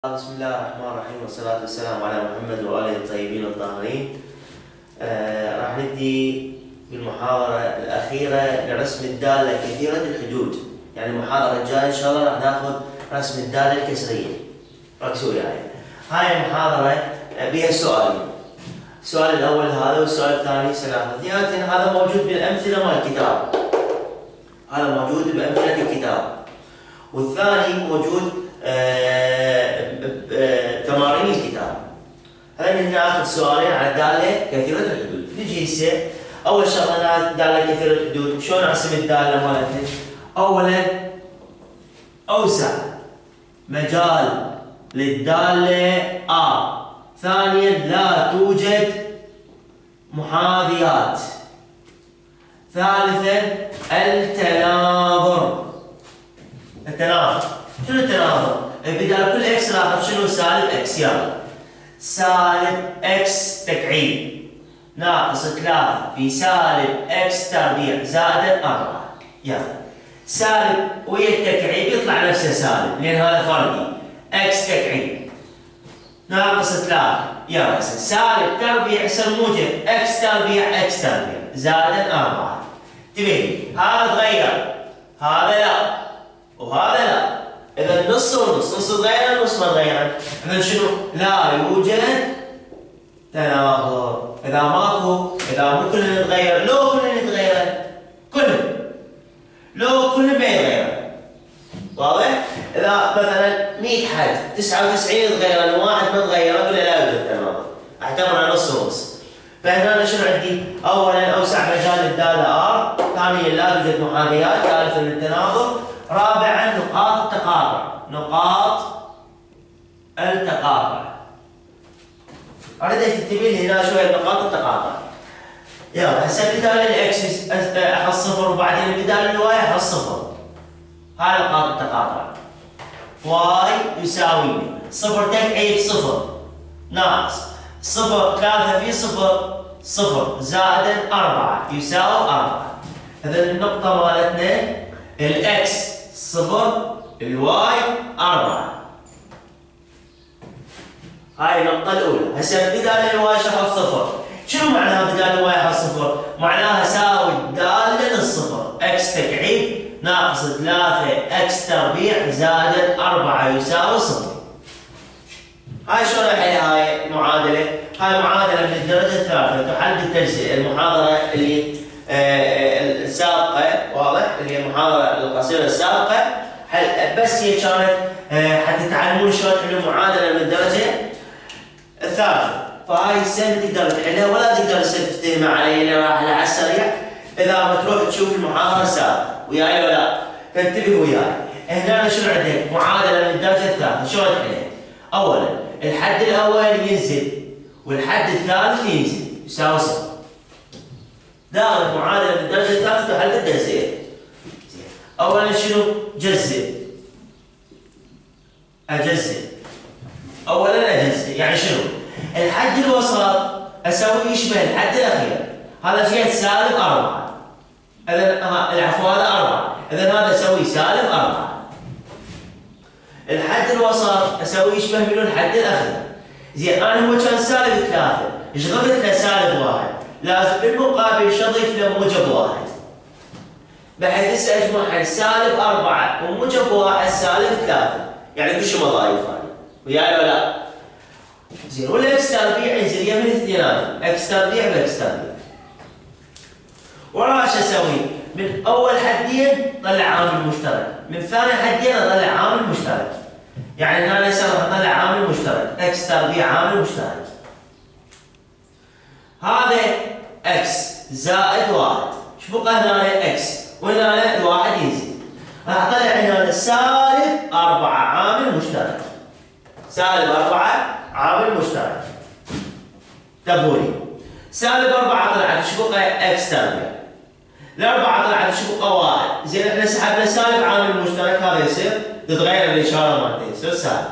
بسم الله الرحمن الرحيم والصلاة والسلام على محمد وآله الطيبين الطاهرين. آه راح نبدي بالمحاضرة الأخيرة لرسم الدالة كثيرة الحدود، يعني المحاضرة الجاية إن شاء الله راح ناخذ رسم الدالة الكسرية. ركزوا وياي. هاي المحاضرة بها سؤالين. السؤال الأول هذا والسؤال الثاني سناخذ اثنيناتهم هذا موجود بالأمثلة مال الكتاب. هذا موجود بأمثلة الكتاب. والثاني موجود تمارين الكتاب. هل ناخذ سؤالين على داله كثيرة الحدود. نجي هسه. أول شغلة دالة كثيرة الحدود. شلون ارسم الدالة مالتنا اولا أوسع مجال للدالة ا ثانيا لا توجد محاذيات. ثالثا التناظر. التناظر. شنو التناظر؟ بدال كل x لاحظ شنو سالب x يلا. سالب x تكعيب ناقص 3 في سالب x تربيع زائد 4 يلا. سالب ويا التكعيب يطلع نفسه سالب لأن هذا فردي x تكعيب ناقص 3 يلا سالب تربيع موجب X تربيع X تربيع زائد 4 تبي هذا تغير. هذا لا. وهذا نص ونص نص تغير نص ما تغير اذا شنو لا يوجد تناظر اذا ماكو اذا مو كلنا نتغير لو كلنا نتغير كلنا لو كلنا ما يتغير واضح؟ اذا مثلا 100 حد 99 يتغير واحد ما تغير أقول لا يوجد تناظر اعتبره نص ونص فهنا شنو عندي؟ اولا اوسع مجال الداله R، ثانيا لا توجد محاذيات، ثالثا التناظر، رابعا نقاط التقاطع. نقاط التقاطع. أريد لي هنا شوية نقاط التقاطع. يلا هسه بدال ال X أحط صفر وبعدين بدال ال Y أحط صفر. هاي نقاط التقاطع. Y يساوي صفر تكعيب صفر. ناقص. صفر ثلاثة في صفر صفر. زائد أربعة يساوي أربعة. إذا النقطة مالتنا ال X. صفر ال Y أربعة. هاي النقطة الأولى. هسه بدال ال Y شحط صفر. شنو معناها بدال ال Y حط صفر؟ معناها ساوي الدالة للصفر. X تكعيب ناقص 3 X تربيع زائد 4 يساوي صفر. هاي شلون احل هاي المعادلة؟ هاي معادلة من الدرجة الثالثة. تحل بالتجزئة المحاضرة اللي آه اللي هي المحاضرة القصيرة السابقة بس هي كانت آه حتى تعلمون شلون تحلوا معادلة من الدرجة الثالثة فهاي السنة تقدر تحلها ولا تقدر تفتهمها علي اللي راح على السريع إذا بتروح تشوف المحاضرة السابقة وياي ولا لا؟ فانتبه وياي هنا شنو عندك؟ معادلة من الدرجة الثالثة شلون تحلها؟ أولا الحد الأول ينزل والحد الثالث ينزل يساوي صفر دائما معادلة من الدرجه الثالثه تحل التجزئه اولا شنو؟ جزء اجزء اولا اجزء يعني شنو؟ الحد الوسط أسوي يشبه الحد الأخير؟ هذا جهه سالب أربعة. اذا العفو هذا أربعة. اذا هذا أسوي سالب أربعة. الحد الوسط أسوي يشبه منه الحد الأخير. زين أنا هو كان سالب ثلاثة إيش ضفت له؟ سالب واحد. لازم بالمقابل إيش اضيف له موجب واحد. بحيث هسه اجمع سالب أربعة وموجب واحد سالب ثلاثة. يعني كل شيء وظائف هذه وياي ولا لا؟ زين وال X تربيع ينزل يمين الاثنينات X تربيع ب X تربيع وراح شو أسوي؟ من أول حدين طلع عامل مشترك. من ثاني حدين اطلع عامل مشترك. يعني هنا يصير اطلع عامل مشترك. X تربيع عامل مشترك. هذا X زائد واحد. شو بقى هنا X وهنا الواحد ينزل. راح اطلع هنا سالب أربعة عامل مشترك. سالب أربعة عامل مشترك. تبهوا لي. سالب أربعة طلعت شو بقى X تربيع الأربعة طلعت بقى واحد. زين إحنا سحبنا سالب عامل مشترك هذا يصير تتغير الإشارة مالته يصير سالب.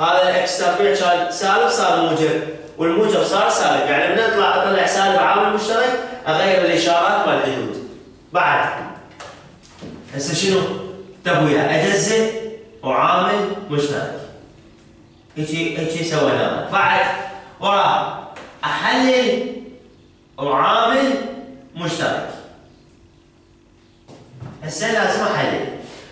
هذا ال X تربيع كان سالب صار موجب. والموجب صار سالب يعني من اطلع اطلع سالب عامل مشترك أغير الإشارات مال الحدود بعد. هسه شنو؟ تبويا أجزئ وعامل مشترك هيجي هيجي سويناها بعد. وراه. أحلل وعامل مشترك هسه لازم أحلل.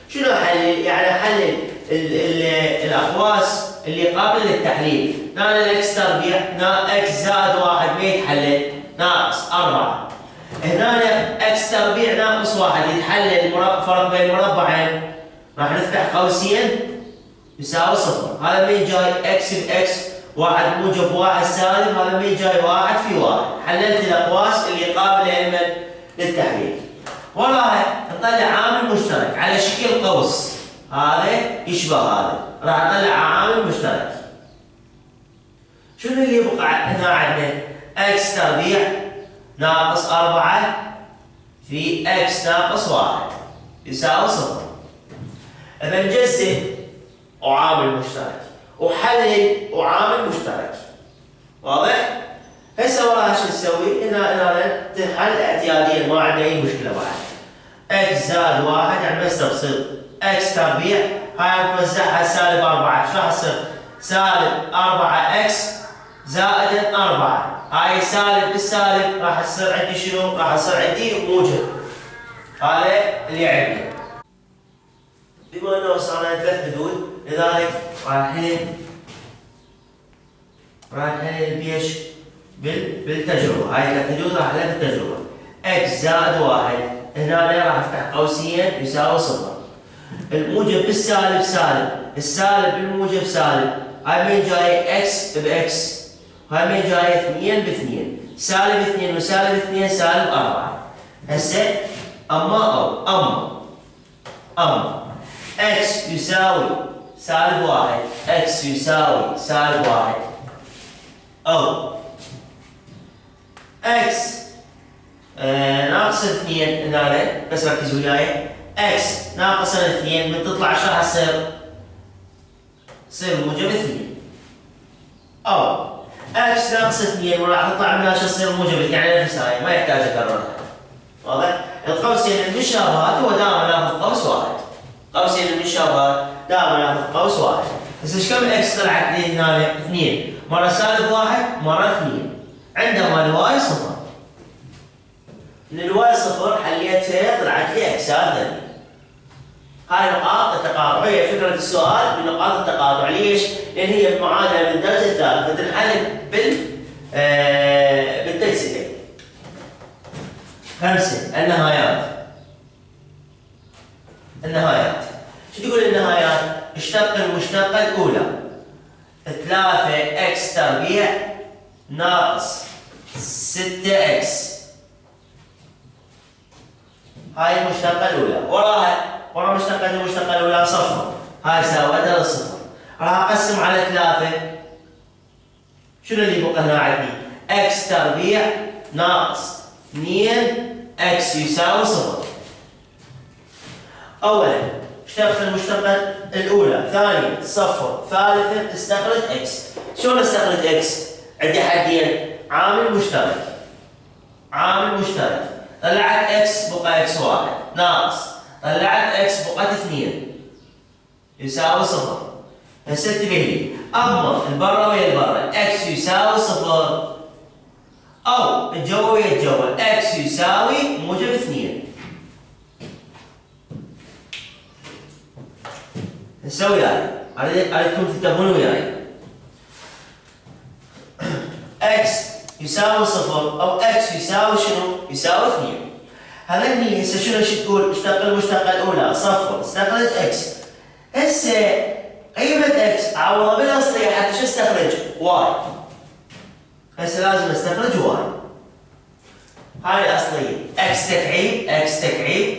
شنو أحلل؟ يعني أحلل ال ال الاقواس اللي قابله للتحليل. هنا ال X تربيع هنا X زائد واحد ما يتحلل. ناقص أربعة. هنا X تربيع ناقص واحد يتحلل. فرق بين مربعين. راح نفتح قوسين. يساوي صفر. هذا مين جاي X ب X واحد موجب واحد سالب هذا مين جاي واحد في واحد. حللت الأقواس اللي قابلة للتحليل. وراها نطلع عامل مشترك على شكل قوس. هذا يشبه هذا راح اطلع عامل مشترك شنو اللي يبقى هنا عندنا X تربيع ناقص أربعة في X ناقص واحد. يساوي صفر. اذا نجزئ وعامل مشترك. وحلل وعامل مشترك. واضح؟ هسه وراها شو نسوي؟ هنا هنا تنحل اعتياديا ما عندنا أي مشكلة بعد. X زائد واحد يعني بس تصير X تربيع هاي نوزعها سالب أربعة، شو راح تصير؟ سالب أربعة X زائد أربعة، هاي سالب بالسالب راح تصير عندي شنو؟ راح يصير عندي موجب. هذا اللي عندي. بما إنه وصلنا ثلاث حدود لذلك راح نحل بيش بالتجربة هاي الحدود راح احلها بالتجربة إكس زائد واحد هنا راح أفتح قوسين يساوي صفر الموجب بالسالب سالب. السالب بالموجب سالب. هاي مين جاي؟ X ب X. هاي مين جاي؟ اثنين باثنين. سالب اثنين وسالب اثنين سالب أربعة. هسه أما أو اما اما X يساوي سالب واحد. X يساوي سالب واحد. أو. X آه ناقص اثنين هنا بس ركز وياي. X ناقص اثنين من تطلع راح تصير؟ تصير موجب اثنين. أو. X ناقص اثنين؟ وراح تطلع منها شو تصير موجب يعني نفس هاي ما يحتاج أكررها. واضح؟ القوسين المشابهات هو دائما ناخذ قوس واحد. قوسين المشابهات دائما ناخذ قوس واحد. بس إيش كم X طلعت لي هنا؟ اثنين. مرة سالب واحد مرة اثنين. عندما ال Y صفر. من ال Y صفر حليتها طلعت لي اكسات ذنبي هاي نقاط التقاطع هي فكرة السؤال بنقاط التقاطع. ليش؟ لأن هي المعادله من الدرجه الثالثه تنحل بال آه بالتجزئة. خمسة. النهايات. النهايات. شو تقول النهايات؟ اشتق المشتقة الأولى. 3 X تربيع ناقص 6 X. هاي المشتقة الأولى. وراها ورا مشتقة المشتقة الأولى صفر. هاي ساوتها للصفر راح أقسم على ثلاثة. شنو اللي بقى هنا عندي؟ إكس تربيع ناقص 2 إكس يساوي صفر. أولا اشتقت المشتقة الأولى. ثانيا صفر. ثالثا استخرج X شلون استخرج X؟ عندي حدين عامل مشترك. عامل مشترك. طلعت X بقى X واحد. ناقص. طلعت X بقت اثنين. يساوي صفر. هسه انتبه لي اما البرا ويا البرا X يساوي صفر. أو الجوا ويا الجوا X يساوي موجب اثنين. نسوي وياي اريدكم تنتبهون وياي. إكس يساوي صفر أو إكس يساوي شنو؟ يساوي اثنين. هذا اللي هسه شنو تقول؟ اشتق المشتقه الأولى صفر. استخرج X هسه قيمة X اعوضها بالاصلية حتى شو استخرج؟ Y هسه لازم استخرج Y هاي الأصلية. X تكعيب X تكعيب.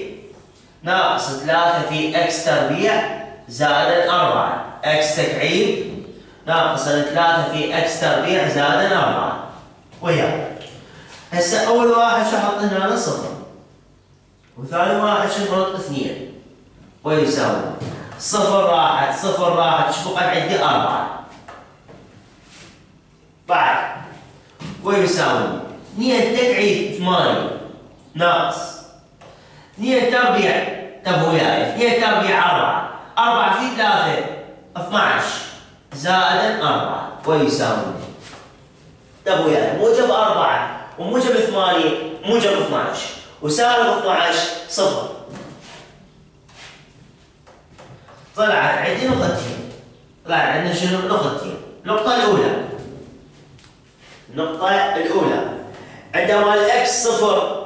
ناقص 3 في X تربيع زائد 4 X تكعيب. ناقص 3 في إكس تربيع زائد 4 وياه هسه أول واحد شو أحط هنا؟ صفر. وثاني واحد شو نحط اثنين ويساوي صفر راحت صفر راحت شو بقى عندي أربعة. بعد ويساوي اثنين تقعيد ثمانية. ناقص. اثنين تربيع تبو وياي اثنين تربيع أربعة. 4 في 3 12 زائد 4 ويساوي طيب وياي موجب 4 وموجب 8 موجب 12 وسالب 12 صفر. طلعت عندي نقطتين طلعت عندنا شنو؟ نقطتين النقطة الأولى. النقطة الأولى. عندما ال X صفر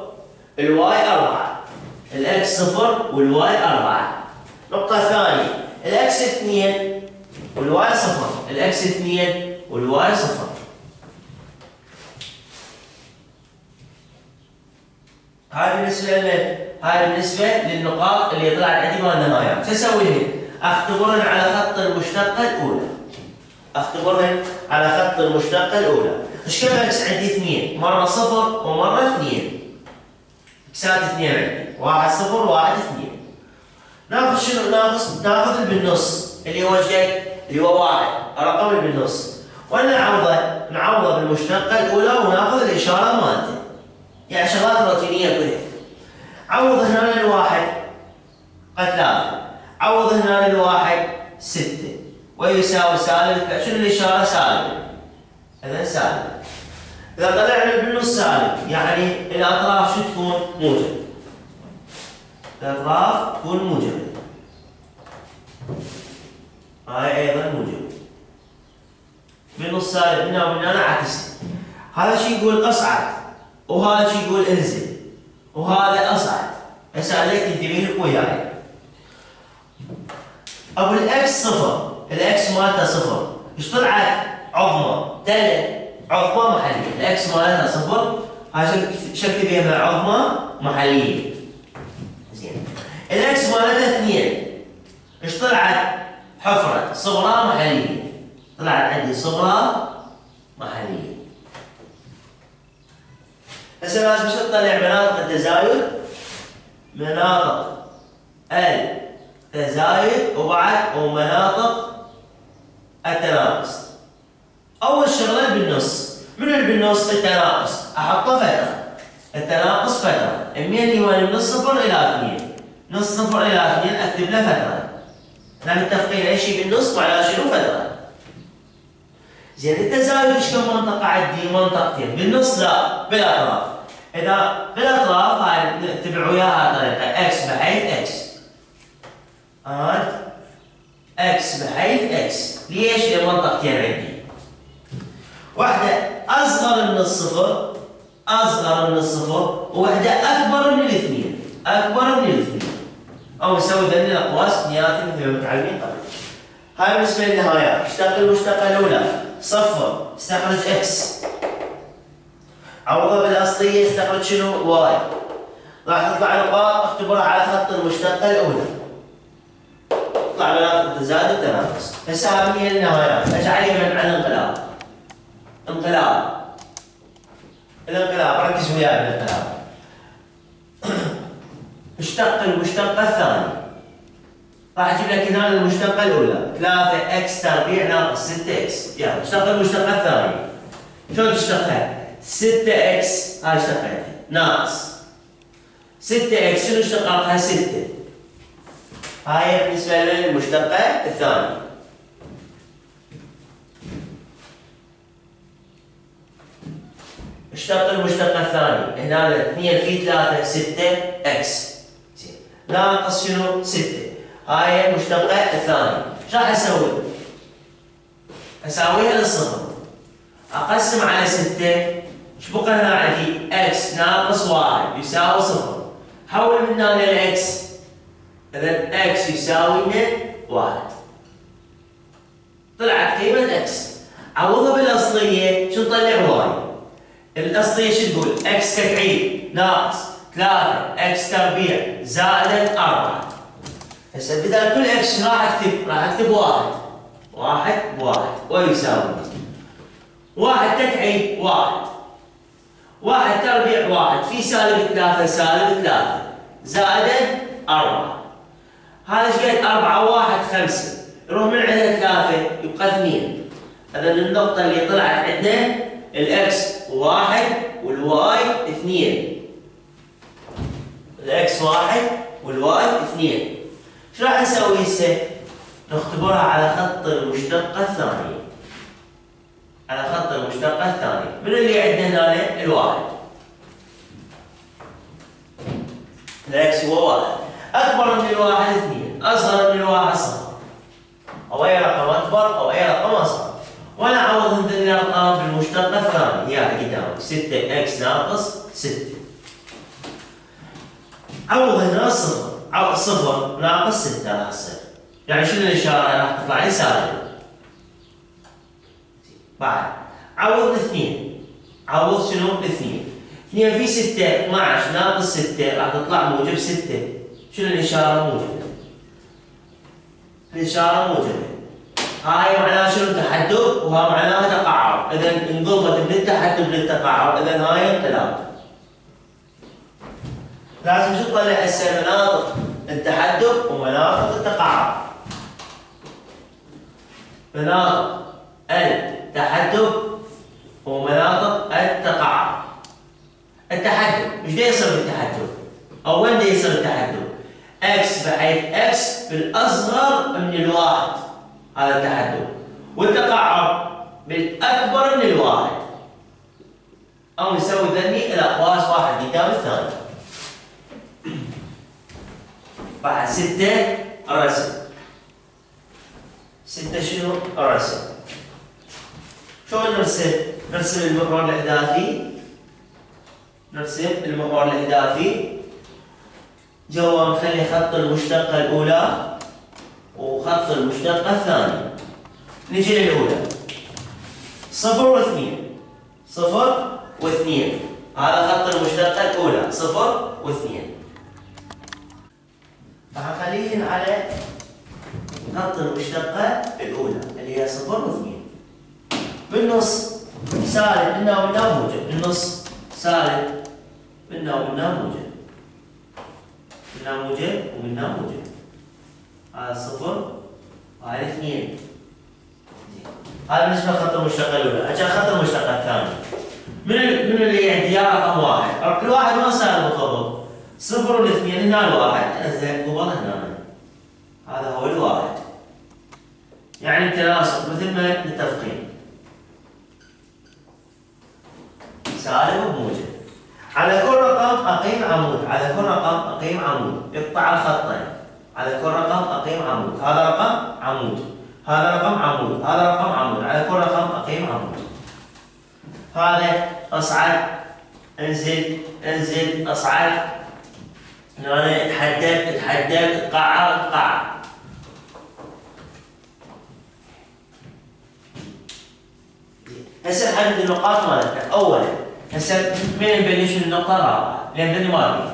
ال Y أربعة. ال X صفر وال Y أربعة. النقطة الثانية ال X اثنين وال Y صفر. ال X اثنين وال Y صفر. هاي بالنسبة لمن؟ هاي بالنسبة للنقاط اللي طلعت عندي مال النهايات، شو أسوي هنا؟ أختبرهن على خط المشتقة الأولى. أختبرهن على خط المشتقة الأولى. إيش كم إكس عندي اثنين؟ مرة صفر ومرة اثنين. اكسات اثنين عندي، واحد صفر وواحد اثنين. ناخذ شنو؟ ناخذ ناخذ اللي بالنص اللي هو جاي اللي هو واحد، الرقم اللي بالنص. ونعوضه نعوضه بالمشتقة الأولى وناخذ الإشارة مالته. يعني شغلات روتينية كلها عوض هنا الواحد ثلاثة عوض هنا الواحد ستة. ويساوي سالب شنو الإشارة سالب. إذا سالب. إذا طلعنا بالنص سالب يعني الأطراف شو تكون؟ موجب. الأطراف تكون موجبة. هاي أيضا موجب بالنص سالب هنا ومن هنا عكس هذا شيء يقول؟ أصعد. وهذا شو يقول انزل. وهذا اصعد. هسه عليك تنتبه وياي ابو ال X صفر. ال X مالته صفر. إيش طلعت عظمى تل عظمى محلية. ال X مالتها صفر. هاي شكل بها عظمى محلية. زين. ال X مالتها اثنين. إيش طلعت حفرة. صغرى محلية. طلعت عندي صغرى محلية. هسه لازم شو نطلع مناطق التزايد. مناطق التزايد وبعد ومناطق التناقص أول شغلة بالنص. من اللي بالنص؟ التناقص أحطه فترة. التناقص فترة. منين اللي هو من صفر إلى اثنين. نص صفر إلى اثنين أكتب له فترة. إحنا متفقين أي شيء بالنص معناه شنو؟ فترة. زين التزايد كم منطقة عندي؟ منطقتين، بالنص لا، بالاطراف. إذا بالاطراف هاي نتبع وياها طريقة X بحيث X. X بحيث X، ليش؟ لأن منطقتين عندي. واحدة أصغر من الصفر أصغر من الصفر وواحدة أكبر من الاثنين، أكبر من الاثنين. أو نسوي ذني الأقواس نياتي مثل ما متعلمين قبل. هاي بالنسبة للنهايات، اشتق المشتقة الأولى صفر. استخرج X عوضه بالاصليه استخرج شنو؟ Y. راح تطلع نقاط اختبرها على خط المشتقة الأولى. تطلع مناطق التزايد والتناقص. هسه هي النهايات أجي على من عن الانقلاب. انقلاب. الانقلاب ركز وياي بالانقلاب اشتق المشتقة الثانية. راح أجيب لك هنا المشتقه الاولى 3 إكس تربيع ناقص 6 إكس. يلا اشتق المشتقه الثانية شلون تشتقها؟ 6 X هاي اشتقيتها. ناقص. 6 X شنو اشتقاقها 6 هاي بالنسبة للمشتقه الثانية اشتق المشتقه الثانية هنا 2 في 3 6 X. ناقص شنو؟ 6 هاي المشتقة الثانية إيش راح أسوي؟ اساويها للصفر اقسم على ستة. إيش بقى هنا عندي؟ X ناقص واحد يساوي صفر حول من هنا ل X اذا X يساوي من واحد طلعت قيمة X عوضها بالاصلية شو نطلع Y الاصلية شو تقول؟ X تكعيب ناقص. 3 X تربيع زائد 4 هسه بدل كل X راح أكتب راح أكتب واحد. واحد بواحد ويساوي. واحد تكعيب واحد. واحد تربيع واحد. في سالب ثلاثة سالب ثلاثة. زائد أربعة. هذا إيش قد أربعة واحد خمسة. يروح من عندها ثلاثة يبقى اثنين. إذا النقطة اللي طلعت عندنا. ال X واحد وال Y اثنين. ال X واحد وال Y اثنين. إيش راح نسوي هسه؟ نختبرها على خط المشتقة الثانية على خط المشتقة الثانية من اللي عندنا هنا؟ الواحد. الإكس هو واحد. أكبر من الواحد اثنين. أصغر من الواحد صفر. أو أي رقم أكبر أو أي رقم أصغر. وأنا أعوض هذه الأرقام بالمشتقة الثانية هي قدامك. 6 إكس ناقص 6 عوض هنا صفر. صفر ناقص 6 راح تصير يعني شنو الاشاره راح تطلع؟ لي سالب بعد عوض اثنين. عوض شنو؟ اثنين. اثنين في ستة 12 ناقص ستة راح تطلع موجب ستة. شنو الإشارة موجبة؟ الإشارة موجبة هاي معناها شنو؟ تحدب وها معناها تقاعد. إذا انضبط من التحدب للتقاعد إذا هاي انقلاب. لازم شو تطلع هسه؟ مناطق. التحدب ومناطق التقاعد. مناطق التحدب ومناطق التقعر. التحدب إيش يصير بالتحدب؟ أو وين يصير التحدب؟ X بحيث X بالأصغر من الواحد. هذا التحدب والتقعر بالأكبر من الواحد. أو نسوي ذني الاقواس واحد قدام الثاني. بعد ستة الرسم ستة شنو؟ الرسم شلون نرسم؟ نرسم المحور الإحداثي نرسم المحور الإحداثي جوا نخلي خط المشتقة الأولى وخط المشتقة الثانية. نجي للأولى. صفر واثنين. صفر واثنين. هذا خط المشتقة الأولى. صفر واثنين. فحنخليهن على خط المشتقة الأولى اللي هي صفر واثنين بالنص سالب منا ومنا موجب. بالنص سالب منا ومنا موجب. منا موجب ومنا موجب. هذا صفر وهذا اثنين. هذا بالنسبة لخط المشتقة الأولى. أجل خط المشتقة الثاني من من اللي عندي يا رقم واحد الواحد ما صار مخبط صفر والاثنين هنا الواحد انزين قبل هنا. هذا هو الواحد. يعني التناسق مثل ما متفقين سالب وموجب. على كل رقم أقيم عمود على كل رقم أقيم عمود. اقطع الخطين. على كل رقم أقيم عمود. هذا رقم عمود. هذا رقم عمود. هذا رقم عمود. على كل رقم أقيم عمود. هذا أصعد انزل انزل أصعد هنا اتحدد اتحدد اتقعر اتقعر هسه نحدد النقاط مالتنا اولا هسه من نبلش النقطة الرابعة؟ لأن بدي ما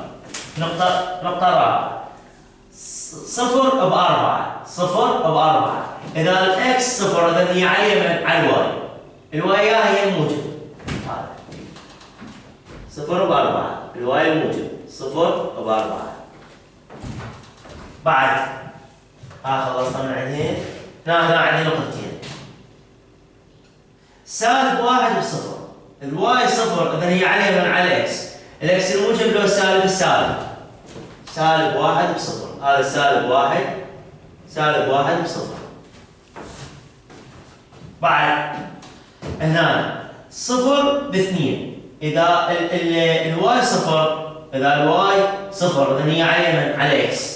نقطة نقطة رابعة صفر بأربعة. صفر بأربعة. إذا ال x صفر إذا هي على على ال y. ال y هي الموجب. صفر بأربعة. ال y الموجب. صفر بأربعة بعد. ها خلصنا من عندهن هنا هنا عندي نقطتين سالب واحد بصفر. ال y صفر اذا هي عليه من على x ال x الموجب لو سالب السالب سالب واحد بصفر. هذا سالب واحد. سالب واحد بصفر. بعد. هنا. صفر باثنين. إذا ال ال ال y صفر اذا ال y صفر اذا هي عليه من على x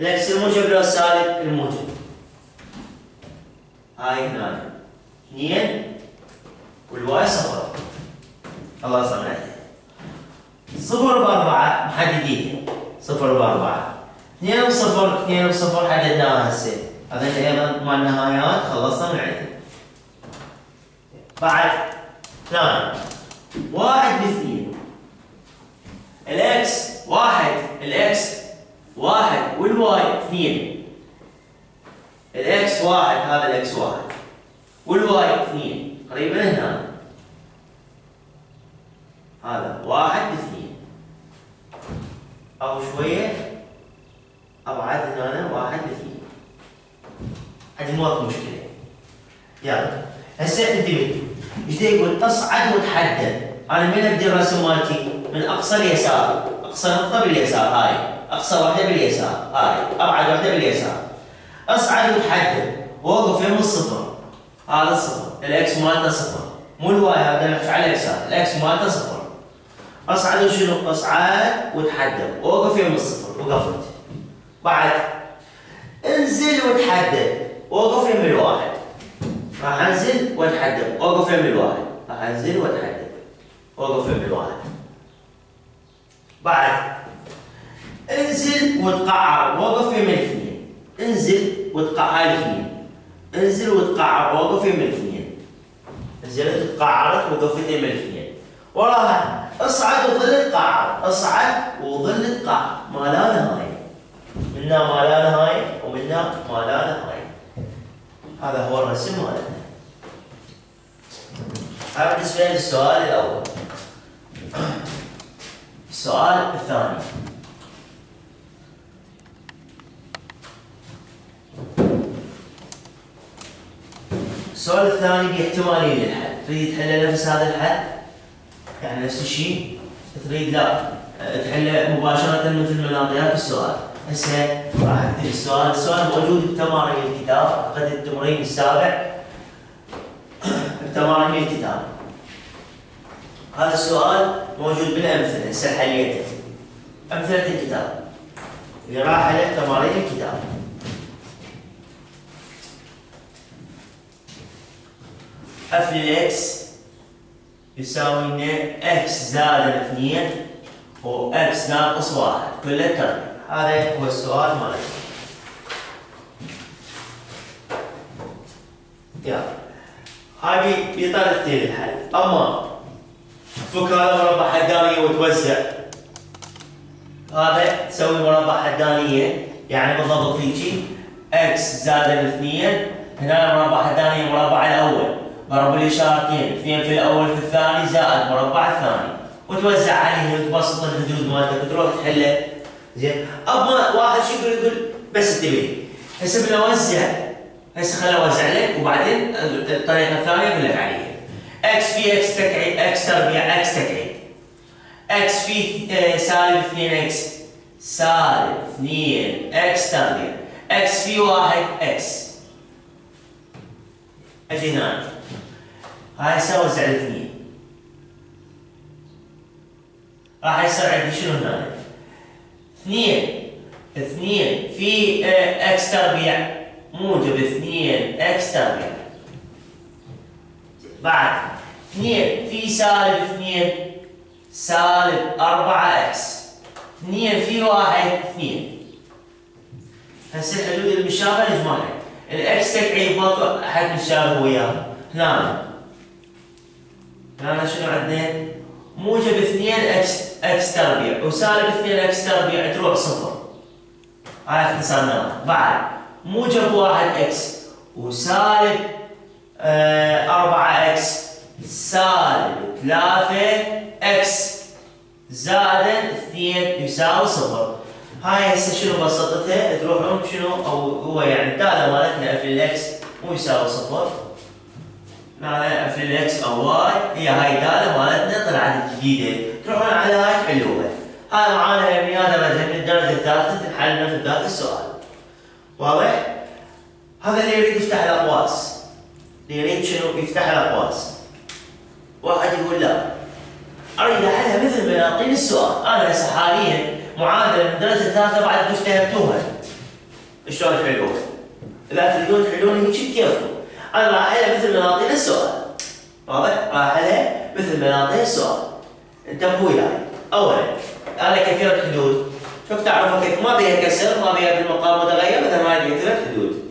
ال x الموجب لو سالب الموجب. هاي هنا. اثنين وال y صفر. الله سمعت صفر بأربعة محددين. صفر بأربعة. اثنين بصفر اثنين بصفر حددناها هسه. هذا أيضا مع النهايات خلصنا من عندنا بعد ثاني. واحد باثنين ال x واحد ال x واحد وال y اثنين. ال x واحد هذا ال x واحد وال y اثنين. قريبا هنا. هذا واحد اثنين. أو شوية. أبعد هنا واحد اثنين. هذه مو مشكلة. يلا. هسه انتبه إيش يقول تصاعد وتحدب أنا من ابدي الرسم مالتي؟ من أقصى اليسار أقصى نقطة باليسار هاي. أقصى واحدة باليسار هاي. أبعد واحدة باليسار. أصعد وتحدب وقف يم الصفر. هذا الصفر. ال x مالته صفر. مو ال y هذا على ال x ال x مالته صفر. أصعد وشنو؟ أصعد وتحدب وقف يم الصفر. وقفت. بعد. انزل وتحدب وقف يم الواحد. راح انزل واتحدب اوقف يم الواحد. راح انزل واتحدب اوقف يم الواحد. بعد انزل وتقعر وقف يم الاثنين انزل وتقعر الاثنين انزل وتقعر وقف يم الاثنين نزلت وتقعرت وقفت يم الاثنين وراها اصعد وظل تقعر اصعد وظل تقعر ما لا نهاية. منا ما لا نهاية ومنا ما لا نهاية. هذا هو الرسم مالتنا هذا بالنسبة للسؤال الأول. السؤال الثاني السؤال الثاني باحتمالية للحل تريد تحل نفس هذا الحل يعني نفس الشيء؟ تريد لا. تحل مباشرة مثل ما نعطيك السؤال. هسه راح اكتب السؤال. السؤال موجود بتمارين الكتاب. قد التمرين السابع. بتمارين الكتاب. هذا السؤال موجود بالامثله هسه حليته أمثلة الكتاب. اللي راح عليه تمارين الكتاب. f لل x يساوي لنا x زائد اثنين و x ناقص واحد. كله تربيع هذا هو السؤال مالتنا يلا. هاي بطريقتين الحل. أما فك هذا مربع حدانية وتوزع. هذا تسوي مربع حدانية يعني بالضبط هيجي إكس زائد الاثنين هنا مربع حدانية المربع الأول. ضرب الاشارتين اثنين في الأول في الثاني زائد مربع الثاني. وتوزع عليه وتبسط الحدود مالتك وتروح تحله. زين. أما واحد شو يقول؟ يقول بس انتبه هسه بنوزع. هسه خليني أوزع لك وبعدين الطريقة الثانية أقول لك عليها. إكس في إكس تكعيب إكس تربيع إكس تكعيب إكس في آه، سالب 2 إكس سالب 2 إكس تربيع. إكس في واحد إكس أجي هنا هاي هسه اوزع الاثنين راح يصير عندي شنو هنا؟ اثنين. اثنين في آه، x تربيع. موجب اثنين x تربيع. بعد. اثنين في سالب اثنين سالب أربعة x. اثنين في واحد اثنين. هسه الحدود المشابهة نجمعها ال x تكعيب ماكو أحد مشابه وياه هنا هنا شنو عندنا؟ موجب اثنين x x تربيع. وسالب اثنين x تربيع تروح صفر. هاي اختصرناها بعد موجب واحد x. وسالب آه أربعة إكس. سالب ثلاثة إكس زائد اثنين يساوي صفر. هاي هسه شنو بسطتها؟ تروحون شنو؟ أو هو يعني الدالة مالتنا f ال x مو يساوي صفر. معناها f ال x أو y هي هاي الدالة مالتنا طلعت جديدة. تروحون على هاي تحلوها هاي معانا هذا مثلا من الدرجة الثالثة تنحل مثل ذات السؤال. واضح؟ هذا اللي يريد يفتح الأقواس. اللي يريد شنو؟ يفتح الأقواس. واحد يقول لا. أريد أحلها مثل ما يعطيني السؤال. أنا هسه حاليا معادله من الدرجه الثالثه بعد اجتهدتوها شلون تحلوها؟ إذا تريدون تحلون هيك كيفكم أنا راح أحلها مثل ما يعطيني السؤال. واضح؟ راح أحلها مثل ما يعطيني السؤال. انتبهوا وياي اولا أنا كثير الحدود؟ شوف تعرفوا كيف؟ ما بيها كسر ما بيها بالمقام متغير مثل ما هذه كثير حدود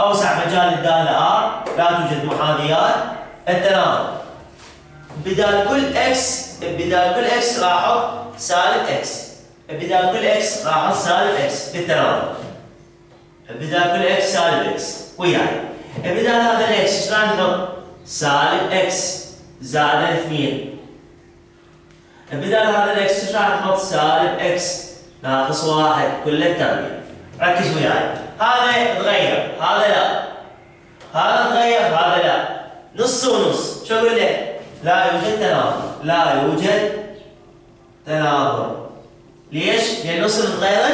أوسع مجال الداله R لا توجد محاذيات. التناظر بدال كل x بدال كل x راح أحط سالب x بدال كل x راح أحط سالب x بالتناظر بدال كل x سالب x وياي. بدال هذا ال x إيش راح نحط؟ سالب x زائد 2 بدال هذا ال x إيش راح نحط؟ سالب x ناقص واحد. كله تربيع ركز وياي. هذا تغير هذا لا. هذا تغير. هذا لا. نص ونص شو أقول لك؟ لا يوجد تناظر. لا يوجد تناظر. ليش؟ لأن نص متغيرا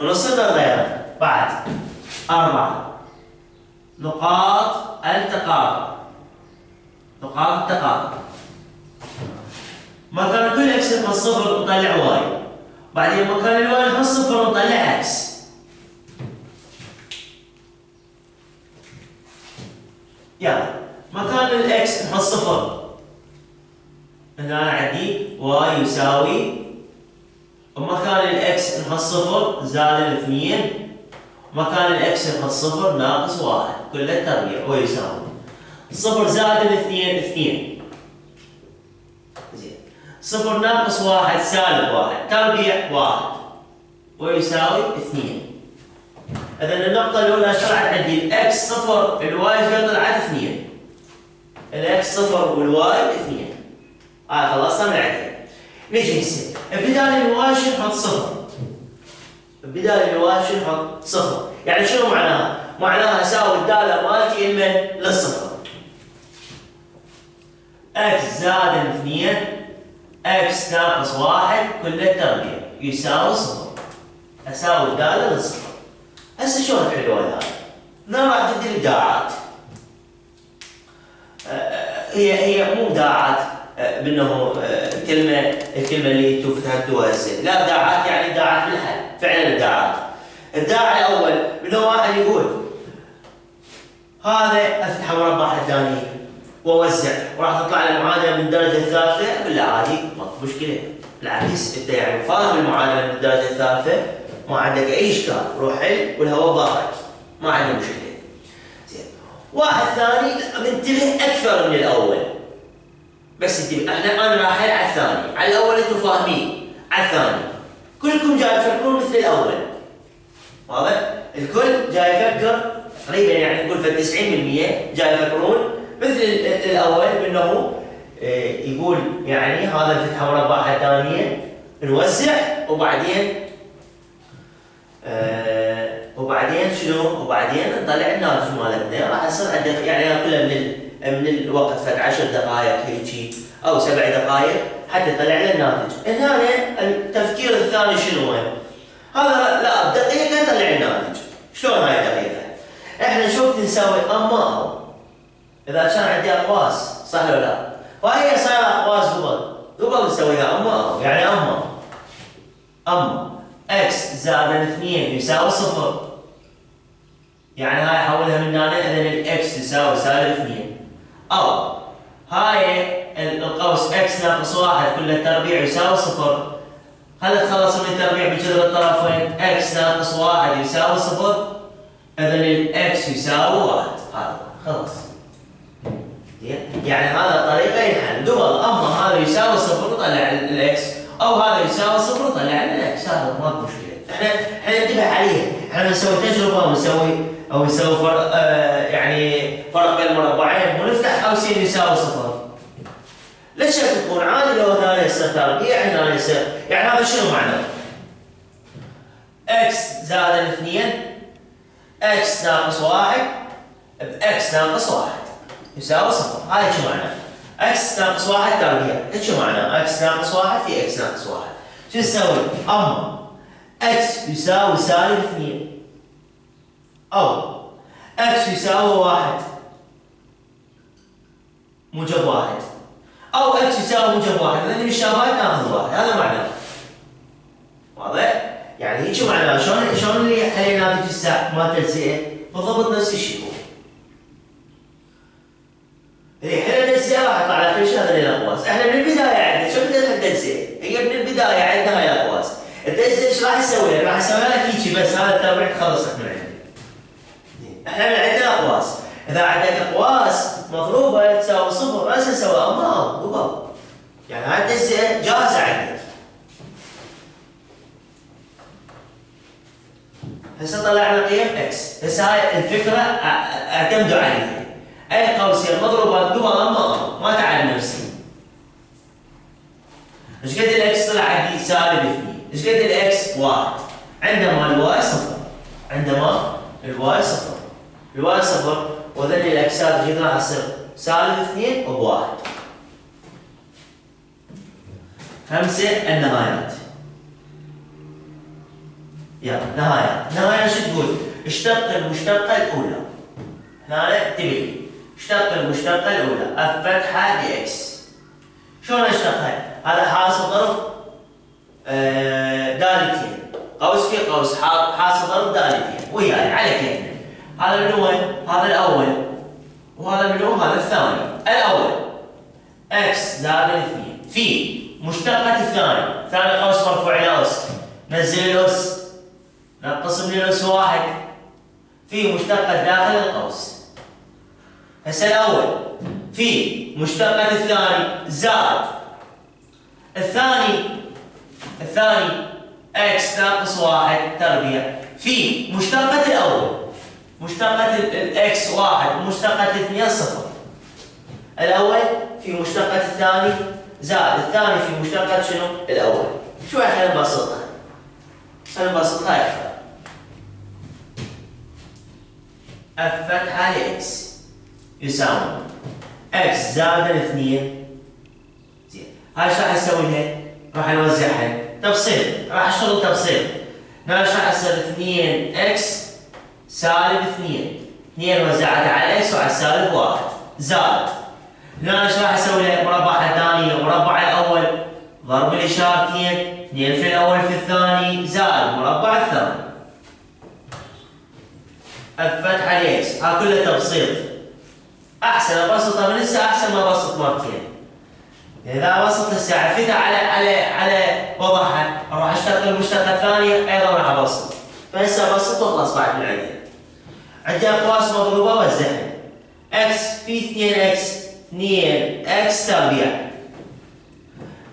ونص متغيرا بعد. أربعة. نقاط التقاطع نقاط التقاطع مكان كل x نحط صفر نطلع y. بعدين مكان ال y نحط صفر ونطلع x يلا. مكان ال x نحط صفر. هنا أنا عندي y يساوي ومكان ال x نحط صفر زائد الاثنين مكان ال x نحط صفر ناقص واحد. كله تربيع ويساوي صفر زائد الاثنين اثنين. زين. صفر ناقص واحد سالب واحد. تربيع واحد. ويساوي اثنين. اذا النقطة الأولى طلعت عندي ال x صفر ال y طلعت اثنين. ال x صفر وال y اثنين. هاي آه خلصنا من عندها نجي هسه. بدال ال y شو نحط صفر؟ بدال ال y شو نحط صفر؟ يعني شنو معناها؟ معناها أساوي الدالة مالتي لمن؟ للصفر. إكس زائد اثنين إكس ناقص واحد كله تربيع يساوي صفر. أساوي الدالة للصفر. هسه شلون تحلوا هذا؟ هنا راح تبدي الإبداعات. هي هي مو ابداعات بانه الكلمة الكلمة اللي فتحتوها هسه لا ابداعات يعني ابداعات بالحل فعلا ابداعات الابداع الأول انه واحد يقول هذا افتح مربع الثاني وأوزع وراح تطلع لي معادله من الدرجة الثالثة. بالله عادي ما مشكلة. بالعكس أنت يعني فاهم المعادلة من الدرجة الثالثة ما عندك أي إشكال روح حل والهواء ضاحك ما عندنا مشكلة. واحد ثاني منتبه أكثر من الأول. بس انتبه إحنا أنا احل على الثاني. على الأول أنتم فاهمين. على الثاني. كلكم جاي تفكرون مثل الأول. واضح؟ الكل جاي يفكر تقريبا يعني نقول في 90% جاي يفكرون مثل الأول بأنه يقول يعني هذا الفتحة مربعها ثانية نوزع وبعدين آه وبعدين شنو؟ وبعدين نطلع الناتج مالتنا راح يصير عندك يعني كله من من الوقت فات 10 دقائق هيك أو سبع دقائق حتى يطلع لنا الناتج. هنا التفكير الثاني شنو هو؟ هذا لا بدقيقه يطلع الناتج. شلون هاي الدقيقه؟ إحنا شوف نسوي اما إذا كان عندي أقواس صح ولا لا؟ فهي صار أقواس قبل قبل نسويها اما يعني اما اما x زائد 2 يساوي صفر. يعني هاي احولها من هنا اذا ال x تساوي سالب 2 أو هاي القوس x ناقص 1 كله تربيع يساوي صفر. خلي تخلص من التربيع بجذر الطرفين؟ x ناقص 1 يساوي صفر. اذا ال x يساوي 1 هذا خلص يعني هذا طريقة ينحل قبل أما هذا يساوي صفر طلع ال x أو هذا يساوي صفر طلع ال x هذا ما مشكله إحنا إحنا ننتبه عليه. إحنا نسوي تجربة ونسوي أو نسوي فرق آه يعني فرق بين المربعين ونفتح قوسين يساوي صفر. ليش تكون عادي لو هنا يصير تربيع هنا يصير يعني هذا شنو معناه؟ إكس زائد الاثنين إكس ناقص واحد باكس ناقص واحد. يساوي صفر. هاي شو معناه؟ x ناقص واحد تربيع إيش معناه؟ إكس ناقص واحد في إكس ناقص واحد؟ شو نسوي؟ اما x يساوي سالب اثنين. أو. x يساوي واحد. موجب واحد. أو x يساوي موجب واحد. لأن بالمتشابهات ناخذ واحد هذا معناه واضح؟ يعني شو معناه؟ شلون شلون اللي حلينا ناتج الساعة؟ مال تجزئه؟ بالضبط نفس الشيء. التجزئه راح يطلع لك إيش هذا الاقواس؟ إحنا من البداية عندنا شو بدنا التجزئه؟ هي من البداية عندنا هاي الاقواس التجزئه إيش راح يسوي؟ راح يسوي لك هيجي بس. هذا التربيع تخلصك من عنده إحنا من عندنا اقواس إذا عندك اقواس مضروبه تساوي صفر. بس نسوي امام قبل يعني هاي التجزئه جاهزه عندك. هسه طلعنا قيم x هسه هاي الفكرة أعتمدوا عليها. أي قوسين مضروبات قبل امام ما تعب نفسي. إيش قد ال x طلع عندي سالب 2 إيش قد ال x واحد؟ عندما الواي صفر. عندما الواي صفر. الواي صفر وذل الاكسات إيش راح تصير؟ سالب 2 وبواحد خمسة النهايات. يلا نهاية. نهاية شو تقول؟ اشتق المشتقة الأولى. هنا انتبه اشتق المشتقة الأولى الفتحة بإكس شلون اشتقها؟ هذا حاصل ضرب آه دالتين قوس في قوس. حاصل ضرب دالتين وياي على كيفنا هذا من هو؟ هذا الأول وهذا من هو؟ هذا الثاني. الأول. إكس زائد الاثنين في مشتقة الثاني ثاني قوس مرفوع إلى أس. نزل الأس نقص من الأس واحد. في مشتقة داخل القوس. هسه الأول في مشتقة الثاني زائد. الثاني الثاني x ناقص واحد تربيع. في مشتقة الأول مشتقة ال x واحد مشتقة الاثنين صفر. الأول في مشتقة الثاني زائد. الثاني في مشتقة شنو؟ الأول. شوي خلينا نبسطها خلينا نبسطها أكثر. الفتحة لإكس يساوي إكس زائد الاثنين زين. هاي إيش راح نسوي لها؟ راح نوزعها. تفصيل. راح أشتغل تفصيل. هنا إيش راح يصير؟ 2 x سالب 2 2 وزعتها على x وعلى السالب 1 زائد. هنا إيش راح أسوي لها؟ مربع الثاني المربع الأول ضرب الإشارتين. 2 في الأول في الثاني. زائد. مربع الثاني. الفتحة ليش؟ ها كله تبسيط أحسن ابسطها من هسه أحسن ما ابسط مرتين إذا بسط هسه عفيتها على على على وضعها. راح اشتغل المشتقه الثانية أيضا راح أبسط. فهسه ابسط واخلص بعد من عندي. عندي أقواس مضروبة وزعها إكس في 2 إكس 2 إكس تربيع.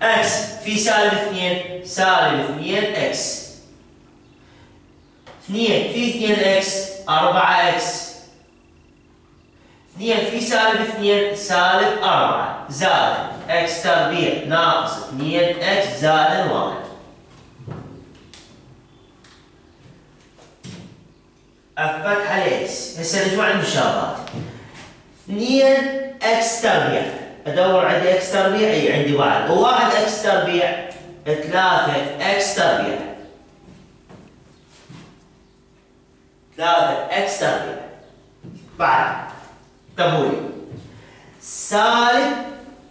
إكس في سالب 2 سالب 2 إكس 2 في 2 إكس 4 x 2 في سالب 2 سالب 4 زائد إكس تربيع ناقص 2 إكس زائد 1 الفتحة لاكس هسه نجمع المشابهات 2 x تربيع ادور عندي x تربيع اي عندي واحد وواحد x تربيع 3 إكس تربيع 3 إكس تربيع بعد تبولي سالب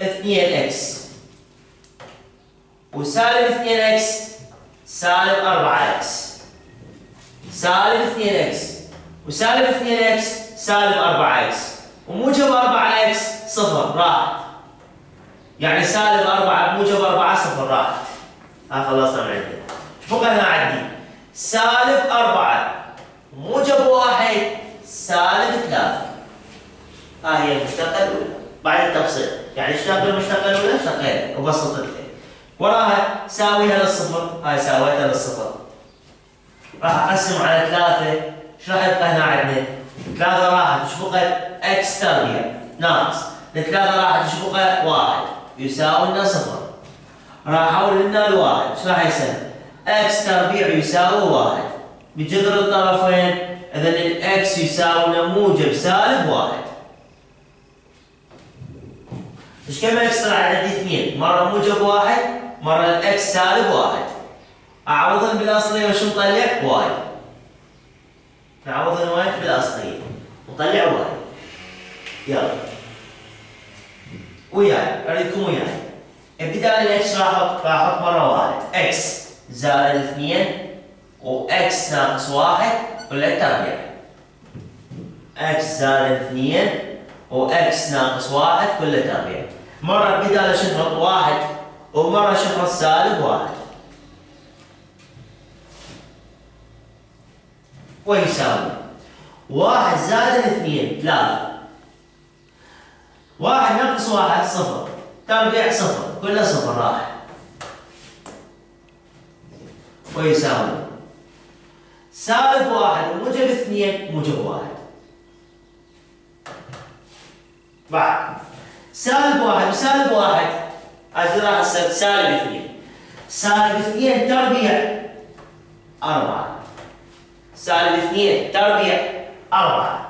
2 إكس. وسالب 2 إكس سالب 4 إكس. سالب 2 إكس وسالب 2 إكس سالب 4 إكس. وموجب 4 إكس صفر راحت يعني سالب 4 بموجب 4 صفر راحت ها خلصنا من عندنا شو بقى هنا عندي؟ سالب 4 موجب 1 سالب 3 ها هي المشتقة الأولى. بعد التفصيل. يعني اشتق المشتقة الأولى اشتقينا وبسطت وراها ساويها للصفر. هاي ساويتها للصفر. راح أقسم على ثلاثة. إيش راح يبقى هنا عندنا؟ ثلاثة راحت إيش بقى؟ x تربيع. ناقص. الثلاثة راحت إيش بقى؟ واحد. يساوي لنا صفر. راح احول لنا الواحد. إيش راح يصير؟ x تربيع يساوي واحد. بجذر الطرفين اذا ال x يساوي لنا موجب سالب واحد. إيش كم x طلع عندي اثنين مرة موجب واحد مرة ال x سالب واحد. اعوضهم بالأصلية وشو نطلع؟ y. نعوضهم وين؟ بالأصلية. نطلع y. يلا. وياي أريدكم وياي. بدال ال x راح أحط راح أحط مرة واحد. إكس زائد اثنين وإكس ناقص واحد ولا تربيع إكس زائد اثنين واكس ناقص واحد كله تربيع مرة بدال شنحط واحد ومرة شنحط سالب واحد. ويساوي واحد زائد اثنين ثلاثة. واحد ناقص واحد صفر. تربيع صفر. كله صفر راح. ويساوي سالب واحد وموجب اثنين موجب واحد. بعد. سالب واحد وسالب واحد راح تصير سالب اثنين سالب اثنين تربيع أربعة. سالب اثنين تربيع أربعة.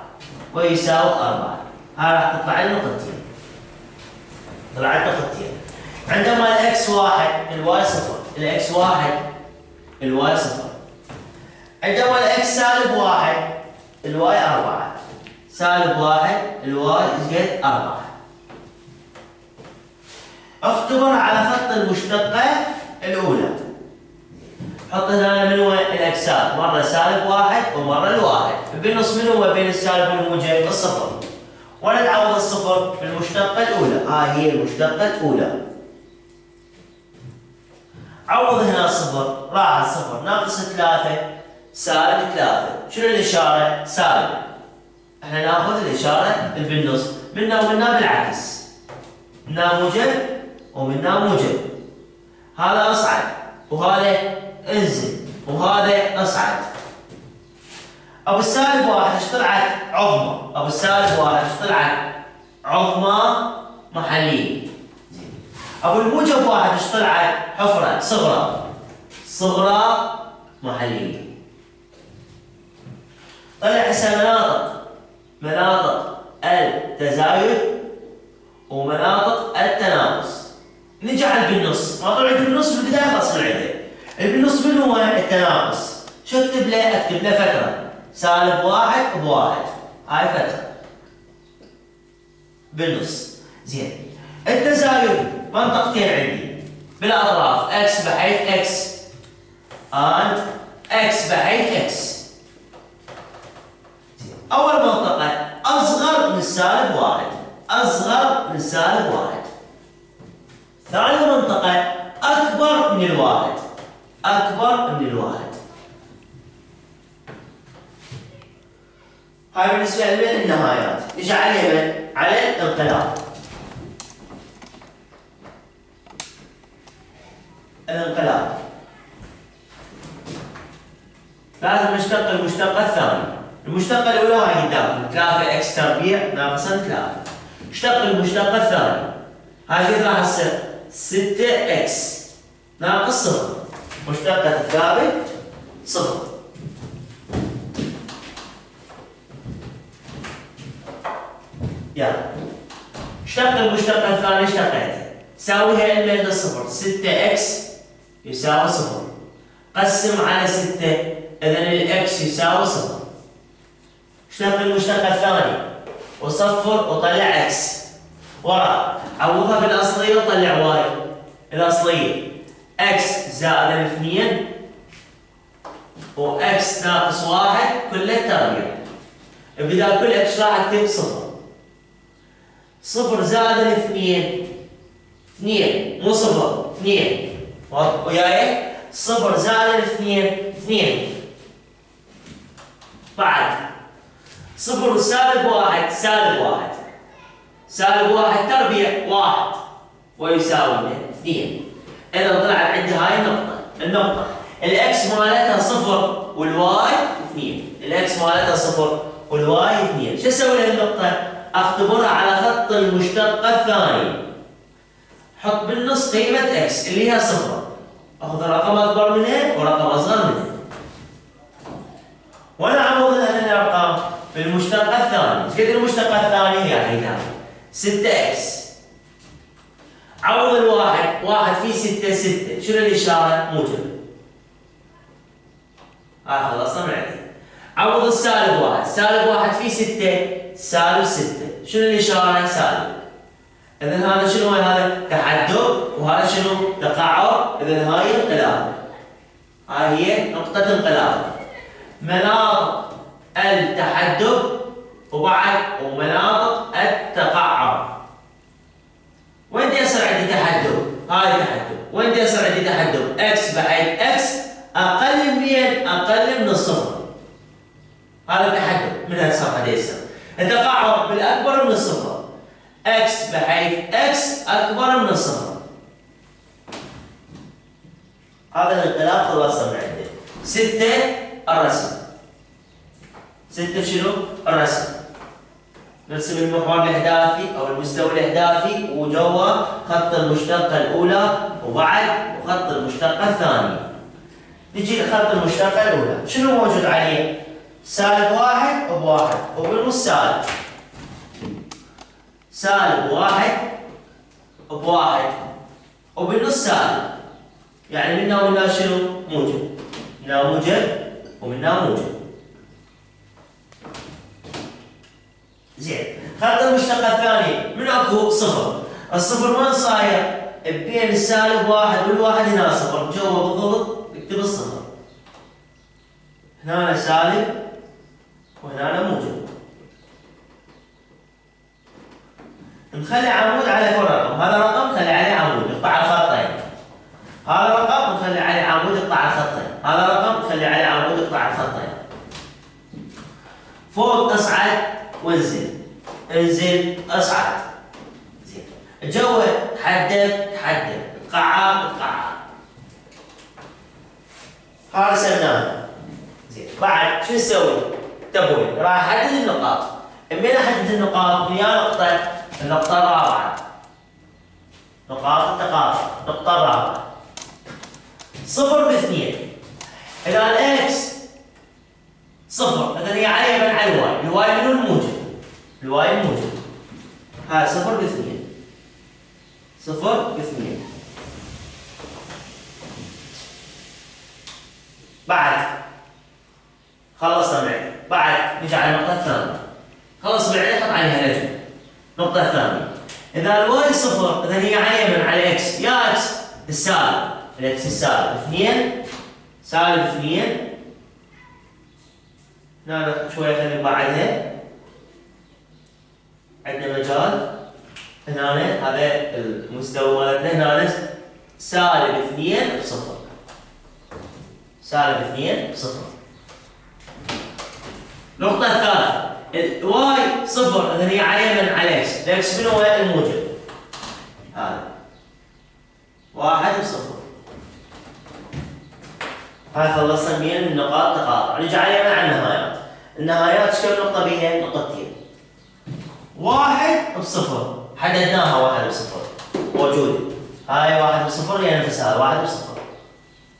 ويساوي أربعة. هاي راح تطلع لنا نقطتين طلعت نقطتين عندما الإكس واحد الواي صفر. الإكس واحد الواي صفر. عندما ال x سالب واحد ال y أربعة. سالب واحد ال y زائد أربعة. اختبر على خط المشتقة الأولى. حط هنا من وين الأجساد مرة سالب واحد ومرة الواحد. بالنص من هو بين السالب والموجب الصفر ونتعوض الصفر في المشتقة الأولى. هاي هي المشتقة الأولى. عوض هنا صفر. راح الصفر ناقص ثلاثة. سالب ثلاثة. شنو الإشارة؟ سالب. إحنا ناخذ الإشارة اللي بالنص منا ومنا بالعكس منا موجب ومنا موجب هذا أصعد وهذا انزل وهذا أصعد أبو السالب واحد إيش طلعت؟ عظمى أبو السالب واحد طلعت؟ عظمى محلية أبو الموجب واحد إيش طلعت؟ حفرة صغرى صغرى محلية طلع هسه مناطق مناطق التزايد ومناطق التناقص نجعل بالنص ما طلعت بالنص بالبداية خلاص من عنده بالنص من هو؟ التناقص شو اكتب له؟ اكتب له فترة. سالب واحد بواحد. هاي فترة. بالنص زين. التزايد. منطقتين عندي. بالأطراف. إكس بحيث إكس and إكس بحيث إكس أول منطقة أصغر من سالب واحد أصغر من سالب واحد. ثاني منطقة أكبر من الواحد أكبر من الواحد. هاي بالنسبة للنهايات نجي على على الانقلاب الانقلاب. لازم نشتق المشتقة الثانية المشتقة الأولى هاي قدامكم 3 x تربيع ناقصا 3 اشتق المشتقة الثانية هاي قد راح تصير؟ 6 x ناقص صفر. مشتقة الثابت صفر. يلا. اشتق المشتقة الثانية اشتقيتها ساويها المن الصفر. 6 x يساوي صفر. قسم على 6 اذا ال x يساوي صفر. اشتق المشتقة الثانية وصفر وطلع x ورا عوضها بالأصلية وطلع y. الأصلية. إكس زائد 2 واكس ناقص واحد. كله تربيع بدال كل إكس راح اكتب صفر. صفر زائد اثنين. اثنين. مو صفر. اثنين. وياي؟ صفر زائد اثنين. اثنين. بعد. صفر سالب واحد سالب واحد. سالب واحد تربيع واحد. ويساوي اثنين. إذا طلعت عندي هاي النقطة النقطة. الإكس مالتها صفر والواي اثنين. الإكس مالتها صفر والواي اثنين. شو أسوي لهالنقطة؟ أختبرها على خط المشتقة الثاني. حط بالنص قيمة x اللي هي صفر. أخذ رقم أكبر منها ورقم أصغر منها وأنا عوض هذه الأرقام؟ بالمشتقة الثانية إيش قد المشتقة الثانية يعني كام 6 x. عوض الواحد واحد في ستة ستة. شنو الإشارة؟ موجب. هاي خلصنا من عوض السالب واحد. سالب واحد في ستة سالب ستة. شنو الإشارة؟ سالب. إذا هذا شنو؟ هذا؟ تحدب وهذا شنو؟ تقعر. إذا هاي انقلاب. هاي هي نقطة انقلاب. مناطق التحدب وبعد ومناطق التقعر. وين يصير عندي تحدب؟ هاي تحدب. وين يصير عندي تحدب؟ إكس بحيث إكس أقل من أقل من الصفر. هذا تحدب. من هالصفحه يصير التقعر بالأكبر من الصفر. إكس بحيث إكس أكبر من الصفر. هذا الانقلاب خلصنا من عنده ستة الرسم. ستة شنو؟ الرسم. نرسم المحور الإحداثي أو المستوى الإحداثي وجوا خط المشتقة الأولى وبعد وخط المشتقة الثانية نجي لخط المشتقة الأولى. شنو موجود عليه؟ سالب واحد بواحد وبالنص سالب سالب واحد بواحد وبالنص سالب يعني منا ومنا شنو؟ موجب. منا موجب ومنا موجب. زين. خط المشتقة الثانية من أكو صفر. الصفر وين صاير؟ بين السالب واحد والواحد هنا صفر. جوا بالضبط اكتب الصفر. هنا سالب وهنا موجب نخلي عمود على كل رقم هذا رقم نخلي عليه عمود يقطع الخطين هذا رقم نخلي عليه عمود يقطع الخطين هذا رقم نخلي عليه عمود يقطع الخطين فوق اصعد وانزل. انزل أصعد. زين. جوا تحدد تحدد قعر قعر هذا رسمناه زين. بعد شو نسوي؟ انتبهوا راح أحدد النقاط. من أحدد النقاط ويا نقطة. النقطة الرابعة. نقاط التقاطع النقطه الرابعة. صفر باثنين. إلى ال x. صفر. اذا هي على من على ال y ال y منو الموجب. ال y الموجب هاي صفر باثنين صفر باثنين بعد. خلصنا معي. بعد. نجي على النقطة الثانية خلص معي حط عليها نجم النقطة الثانية إذا ال y صفر إذا هي على من على x. يا x. السالب. ال x السالب. اثنين. سالب اثنين. هنا شوية خلي بعدها عندنا مجال هنا هذا المستوى مالتنا هنا سالب اثنين بصفر سالب اثنين بصفر النقطة الثالثة ال y صفر إذا هي على من على إكس، الاكس من هو الموجب؟ هذا واحد بصفر هاي خلصنا من النقاط تقاطع، نجي على على النهايات، النهايات كم نقطة بيها؟ نقطتين واحد بصفر. حددناها واحد بصفر. موجودة. هاي واحد بصفر هي نفسها واحد بصفر.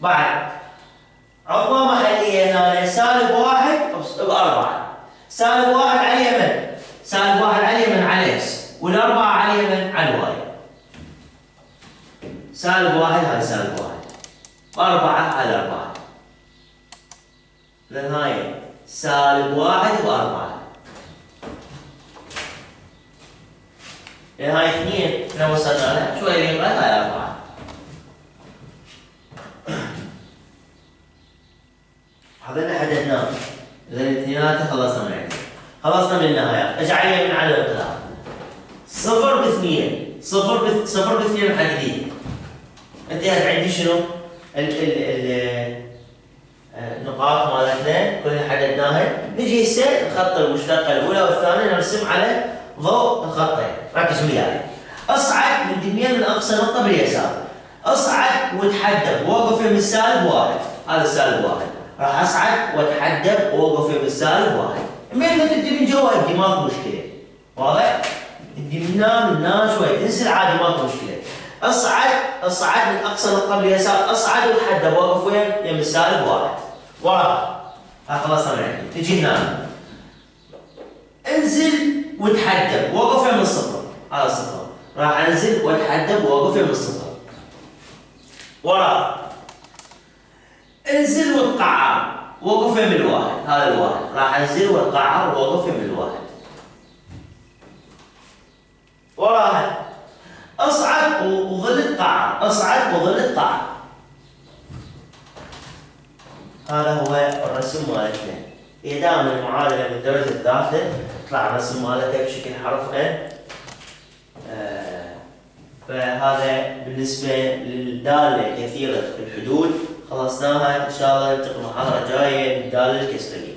بعد. عظمى محلية هنا سالب واحد بأربعة. سالب واحد على اليمن. سالب واحد على اليمن على إكس والأربعة على اليمن على الواي. سالب واحد هذا سالب واحد. وأربعة على أربعة. لأن هاي سالب واحد وأربعة. هاي اثنين لو وصلنا لها شوية يبقى هاي أربعة اللي حددناه اذا الاثنينات خلصنا من عندنا خلصنا من النهايات اجعل من على الانقلاب صفر باثنين صفر بث... صفر باثنين محددين انتهت عندي شنو؟ ال ال ال النقاط مالتنا كلها حددناها نجي هسه الخط المشتقه الاولى والثانيه نرسم على ضوء الخطين ركز وياي. اصعد من دمين من اقصى نقطه باليسار اصعد وتحدد وقف من السالب واحد. هذا سالب واحد. راح اصعد واتحدب واوقف بالسالب واحد. من ما تبدي من جوا ابدي ماكو مشكلة. واضح؟ تبدي من هنا شوي. تنزل عادي ماكو مشكلة. اصعد اصعد من أقصى نقطه باليسار اصعد واتحدب واوقف وين؟ يم السالب واحد؟ ها خلصنا من عندي تجي هنا. انزل وتحدب وقف يم الصفر. هذا الصفر راح أنزل واتحدب واوقف يم الصفر ورا. انزل وتقعر وقف من الواحد. هذا الواحد. راح أنزل وتقعر وقف من الواحد. وراها أصعد وظل القعر. أصعد وظل القعر. هذا هو الرسم مالتنا. إذا دام المعادلة من الدرجه الثالثة تطلع الرسم مالتها بشكل حرف ان فهذا بالنسبة للداله كثيره الحدود. خلصناها. إن شاء الله ننتقل محاضره جاية للداله الكسريه